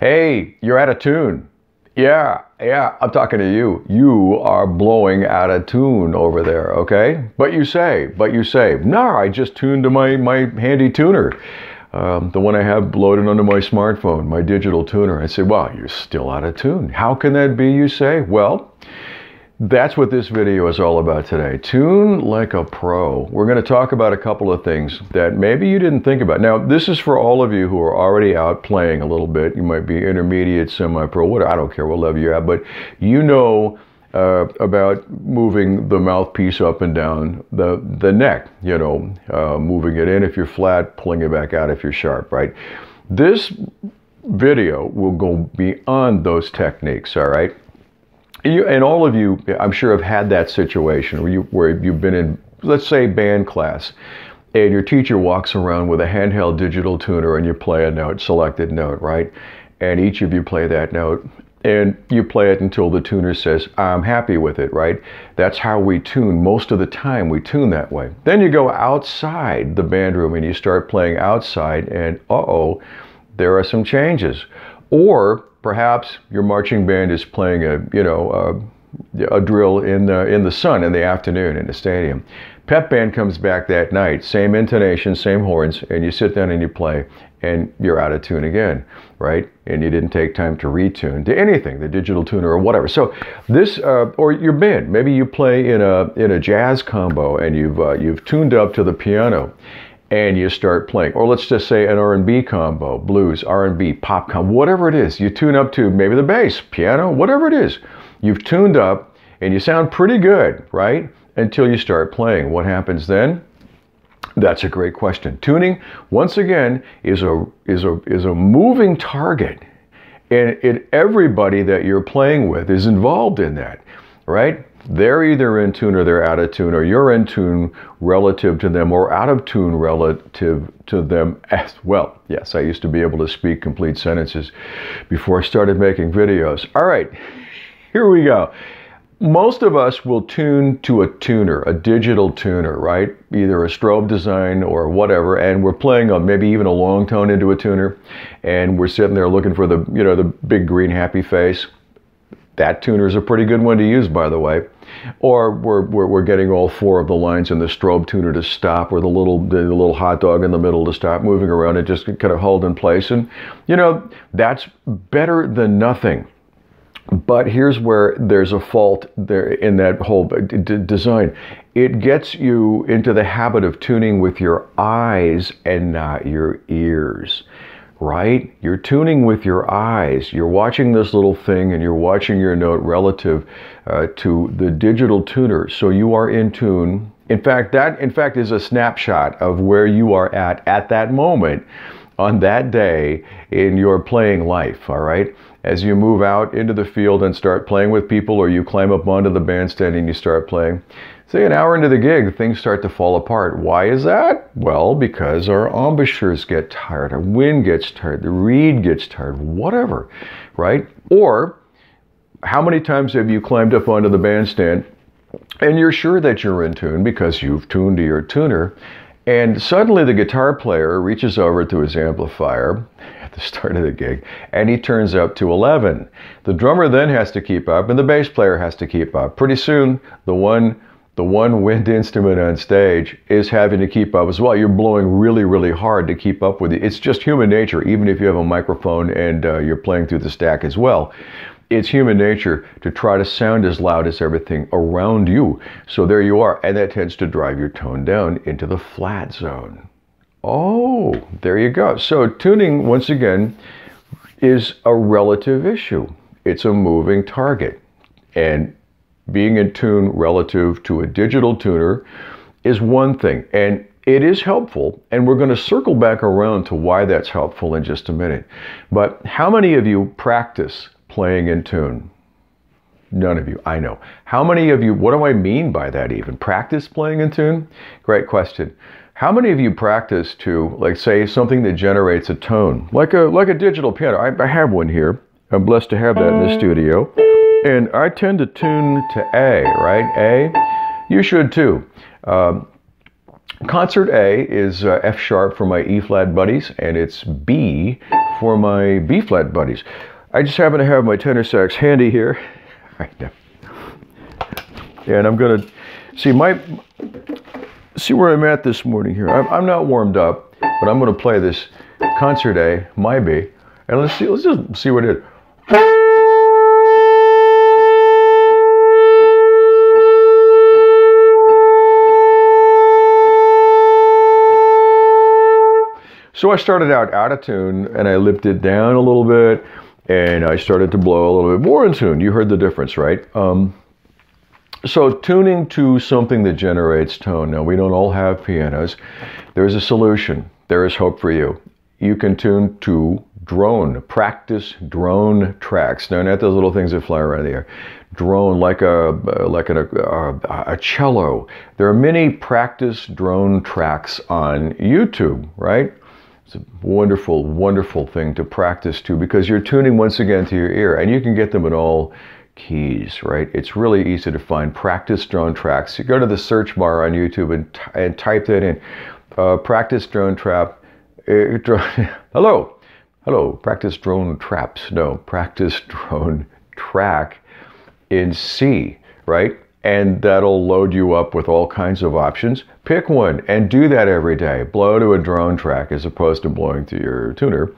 Hey, you're out of tune. Yeah, yeah, I'm talking to you. You are blowing out of tune over there, okay? But you say, but you say, no, I just tuned to my, my handy tuner, um, the one I have loaded onto my smartphone, my digital tuner. I say, well, you're still out of tune. How can that be, you say? Well, that's what this video is all about today. Tune like a pro. We're going to talk about a couple of things that maybe you didn't think about. Now, this is for all of you who are already out playing a little bit. You might be intermediate, semi-pro, whatever. I don't care what level you're at, but you know uh, about moving the mouthpiece up and down the, the neck, you know, uh, moving it in if you're flat, pulling it back out if you're sharp, right? This video will go beyond those techniques, all right? You, and all of you, I'm sure, have had that situation where, you, where you've been in, let's say, band class, and your teacher walks around with a handheld digital tuner and you play a note, selected note, right? And each of you play that note, and you play it until the tuner says, I'm happy with it, right? That's how we tune. Most of the time, we tune that way. Then you go outside the band room and you start playing outside, and uh oh, there are some changes. Or perhaps your marching band is playing a, you know, a, a drill in the, in the sun in the afternoon in the stadium. Pep band comes back that night, same intonation, same horns, and you sit down and you play, and you're out of tune again, right? And you didn't take time to retune to anything, the digital tuner or whatever. So this, uh, or your band, maybe you play in a in a jazz combo and you've uh, you've tuned up to the piano, and you start playing. Or let's just say an r&b combo blues r&b pop combo whatever it is you tune up to maybe the bass piano whatever it is. You've tuned up and you sound pretty good right? Until you start playing. What happens then? That's a great question. Tuning once again is a is a is a moving target. And it, everybody that you're playing with is involved in that right they're either in tune or they're out of tune, or you're in tune relative to them, or out of tune relative to them as well. Yes, I used to be able to speak complete sentences before I started making videos. All right, here we go. Most of us will tune to a tuner, a digital tuner, right? Either a strobe design or whatever, and we're playing a, maybe even a long tone into a tuner, and we're sitting there looking for the, you know, the big green happy face that tuner is a pretty good one to use, by the way. Or we're, we're, we're, getting all four of the lines in the strobe tuner to stop, or the little, the little hot dog in the middle to stop moving around and just kind of hold in place. And, you know, that's better than nothing. But here's where there's a fault there in that whole design. It gets you into the habit of tuning with your eyes and not your ears right? You're tuning with your eyes. You're watching this little thing and you're watching your note relative uh, to the digital tuner. So you are in tune. In fact, that in fact is a snapshot of where you are at at that moment on that day in your playing life, all right? As you move out into the field and start playing with people or you climb up onto the bandstand and you start playing, Say an hour into the gig, things start to fall apart. Why is that? Well, because our embouchures get tired, our wind gets tired, the reed gets tired, whatever, right? Or how many times have you climbed up onto the bandstand and you're sure that you're in tune because you've tuned to your tuner, and suddenly the guitar player reaches over to his amplifier at the start of the gig and he turns up to 11. The drummer then has to keep up and the bass player has to keep up. Pretty soon, the one the one wind instrument on stage is having to keep up as well. You're blowing really, really hard to keep up with it. It's just human nature, even if you have a microphone and uh, you're playing through the stack as well. It's human nature to try to sound as loud as everything around you. So there you are, and that tends to drive your tone down into the flat zone. Oh, there you go. So tuning, once again, is a relative issue. It's a moving target. And being in tune relative to a digital tuner is one thing. And it is helpful, and we're going to circle back around to why that's helpful in just a minute. But how many of you practice playing in tune? None of you, I know. How many of you, what do I mean by that even? Practice playing in tune? Great question. How many of you practice to, like, say, something that generates a tone, like a like a digital piano? I, I have one here. I'm blessed to have that in the uh, studio. And I tend to tune to A, right? A. You should too. Um, concert A is uh, F sharp for my E flat buddies, and it's B for my B flat buddies. I just happen to have my tenor sax handy here. Right now. And I'm gonna see my see where I'm at this morning here. I'm, I'm not warmed up, but I'm gonna play this concert A, my B, and let's see. Let's just see what it is. So I started out out of tune and I lipped it down a little bit and I started to blow a little bit more in tune. You heard the difference, right? Um, so tuning to something that generates tone. Now we don't all have pianos. There's a solution. There is hope for you. You can tune to drone, practice drone tracks. Now not those little things that fly around the air. Drone like a like a, a, a cello. There are many practice drone tracks on YouTube, right? It's a wonderful, wonderful thing to practice to because you're tuning once again to your ear and you can get them in all keys, right? It's really easy to find practice drone tracks. You go to the search bar on YouTube and, and type that in. Uh, practice drone trap. Uh, hello, hello, practice drone traps. No, practice drone track in C, right? And that'll load you up with all kinds of options. Pick one and do that every day. Blow to a drone track as opposed to blowing to your tuner,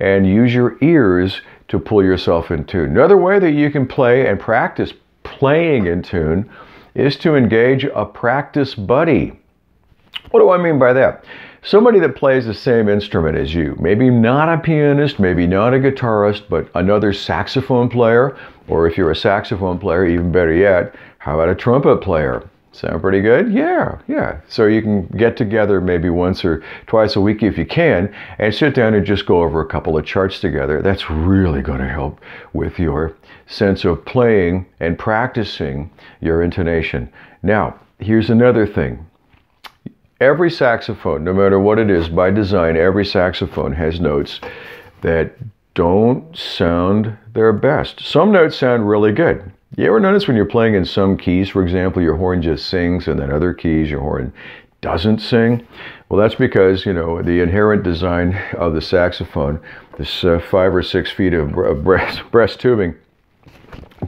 and use your ears to pull yourself in tune. Another way that you can play and practice playing in tune is to engage a practice buddy. What do I mean by that? Somebody that plays the same instrument as you. Maybe not a pianist, maybe not a guitarist, but another saxophone player, or if you're a saxophone player, even better yet, how about a trumpet player? Sound pretty good? Yeah, yeah. So you can get together maybe once or twice a week if you can and sit down and just go over a couple of charts together. That's really going to help with your sense of playing and practicing your intonation. Now, here's another thing. Every saxophone, no matter what it is, by design, every saxophone has notes that don't sound their best. Some notes sound really good. You ever notice when you're playing in some keys, for example, your horn just sings and then other keys your horn doesn't sing? Well, that's because, you know, the inherent design of the saxophone, this uh, five or six feet of, of breast, breast tubing,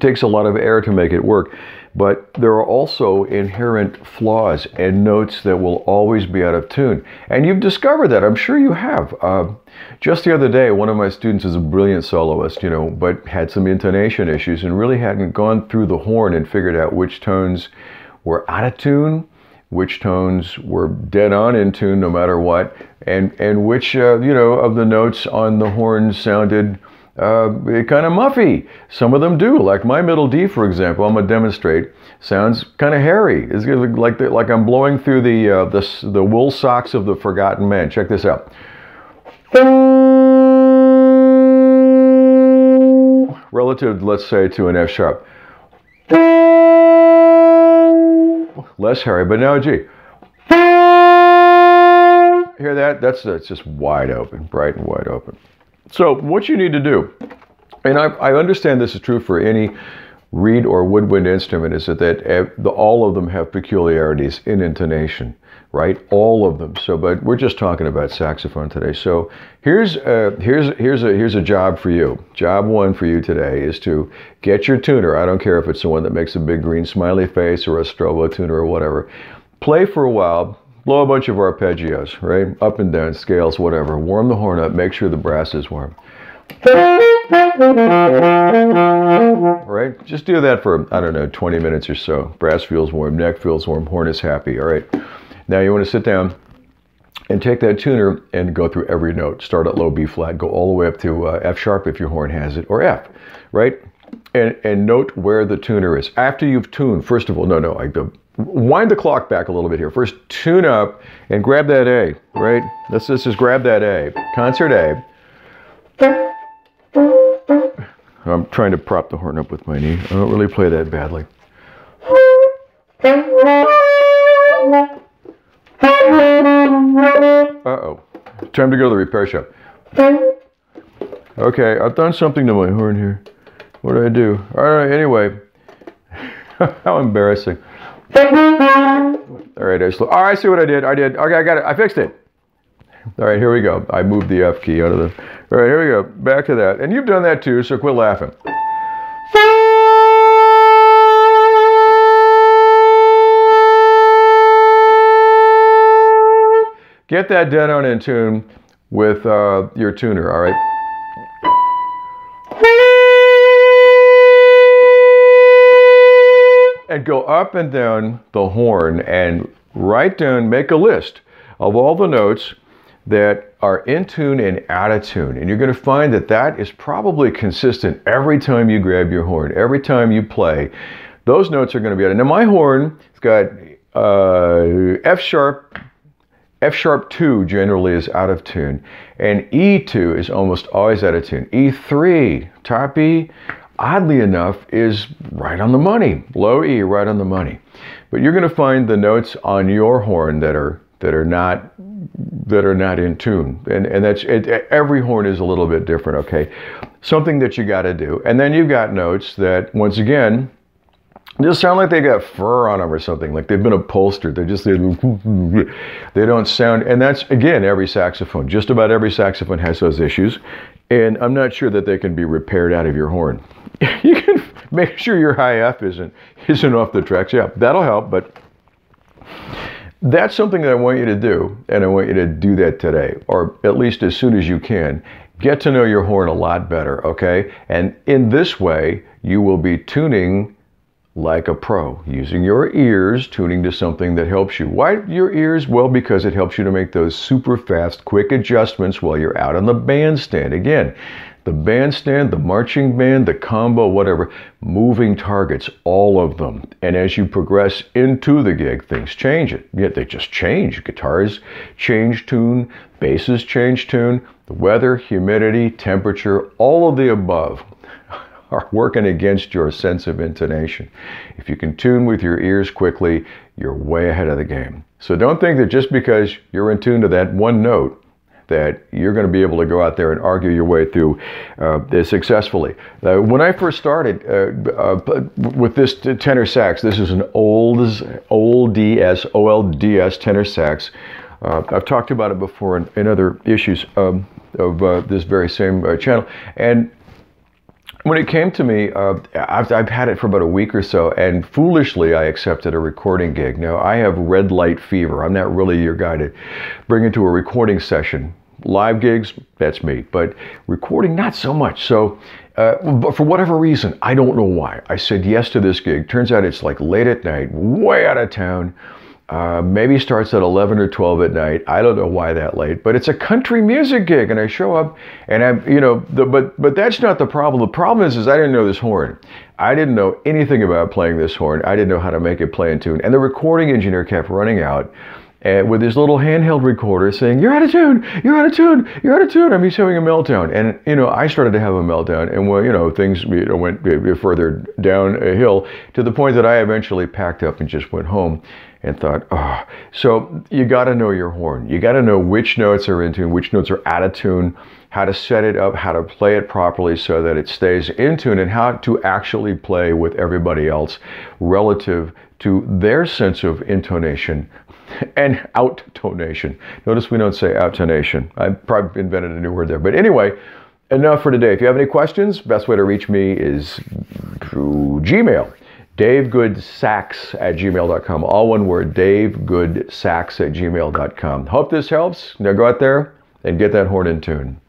takes a lot of air to make it work. But there are also inherent flaws and notes that will always be out of tune. And you've discovered that, I'm sure you have. Uh, just the other day, one of my students is a brilliant soloist, you know, but had some intonation issues and really hadn't gone through the horn and figured out which tones were out of tune, which tones were dead on in tune no matter what, and, and which, uh, you know, of the notes on the horn sounded uh, kind of muffy. Some of them do, like my middle D, for example. I'm gonna demonstrate. Sounds kind of hairy. It's like the, like I'm blowing through the, uh, the the wool socks of the forgotten man. Check this out. Relative, let's say, to an F sharp. Less hairy, but now a G. Hear that? That's, that's just wide open, bright and wide open. So what you need to do, and I, I understand this is true for any reed or woodwind instrument, is that, that the, all of them have peculiarities in intonation, right? All of them. So, but we're just talking about saxophone today. So here's a, here's here's a here's a job for you. Job one for you today is to get your tuner. I don't care if it's the one that makes a big green smiley face or a Strobo tuner or whatever. Play for a while blow a bunch of arpeggios, right? Up and down, scales, whatever. Warm the horn up, make sure the brass is warm. Right? Just do that for, I don't know, 20 minutes or so. Brass feels warm, neck feels warm, horn is happy. All right. Now you want to sit down and take that tuner and go through every note. Start at low B flat, go all the way up to uh, F sharp if your horn has it, or F, right? And, and note where the tuner is. After you've tuned, first of all, no, no, I, wind the clock back a little bit here. First, tune up and grab that A, right? Let's, let's just grab that A. Concert A. I'm trying to prop the horn up with my knee. I don't really play that badly. Uh-oh. Time to go to the repair shop. Okay, I've done something to my horn here. What do I do? All right, anyway. How embarrassing. All right. Oh, I see what I did. I did. Okay, I got it. I fixed it. All right, here we go. I moved the F key out of the. All right, here we go. Back to that. And you've done that too, so quit laughing. Get that dead on in tune with uh, your tuner, all right? Go up and down the horn and write down, make a list of all the notes that are in tune and out of tune. And you're going to find that that is probably consistent every time you grab your horn, every time you play. Those notes are going to be out. Now, my horn, it's got uh, F sharp, F sharp 2 generally is out of tune, and E2 is almost always out of tune. E3, top E, oddly enough, is right on the money. Low E, right on the money. But you're going to find the notes on your horn that are that are not that are not in tune, and and that's it, every horn is a little bit different. Okay, something that you got to do, and then you've got notes that once again just sound like they got fur on them or something, like they've been upholstered. They're just, they, they don't sound, and that's, again, every saxophone. Just about every saxophone has those issues, and I'm not sure that they can be repaired out of your horn. you can make sure your high F isn't, isn't off the tracks. Yeah, that'll help, but that's something that I want you to do, and I want you to do that today, or at least as soon as you can. Get to know your horn a lot better, okay? And in this way, you will be tuning like a pro, using your ears, tuning to something that helps you. Why your ears? Well, because it helps you to make those super fast, quick adjustments while you're out on the bandstand. Again, the bandstand, the marching band, the combo, whatever, moving targets, all of them. And as you progress into the gig, things change it. Yet they just change. Guitars change tune, basses change tune, the weather, humidity, temperature, all of the above are working against your sense of intonation. If you can tune with your ears quickly, you're way ahead of the game. So don't think that just because you're in tune to that one note, that you're going to be able to go out there and argue your way through uh, this successfully. Uh, when I first started uh, uh with this tenor sax, this is an old, old DS, OLDS tenor sax. Uh, I've talked about it before in, in other issues um, of uh, this very same channel. And when it came to me, uh, I've, I've, had it for about a week or so, and foolishly I accepted a recording gig. Now, I have red light fever. I'm not really your guy to bring into a recording session. Live gigs, that's me, but recording, not so much. So, uh, but for whatever reason, I don't know why, I said yes to this gig. Turns out it's like late at night, way out of town. Uh, maybe starts at 11 or 12 at night. I don't know why that late, but it's a country music gig, and I show up, and I'm, you know, the, but but that's not the problem. The problem is, is I didn't know this horn. I didn't know anything about playing this horn. I didn't know how to make it play in tune, and the recording engineer kept running out. And with his little handheld recorder saying, You're out of tune, you're out of tune, you're out of tune. I mean, he's having a meltdown. And, you know, I started to have a meltdown. And, well, you know, things you know, went further down a hill to the point that I eventually packed up and just went home and thought, oh. So you got to know your horn. You got to know which notes are in tune, which notes are out of tune, how to set it up, how to play it properly so that it stays in tune, and how to actually play with everybody else relative to their sense of intonation and outtonation. Notice we don't say outtonation. I probably invented a new word there. But anyway, enough for today. If you have any questions, best way to reach me is through Gmail. DaveGoodSax at gmail.com. All one word, DaveGoodSax at gmail.com. Hope this helps. Now go out there and get that horn in tune.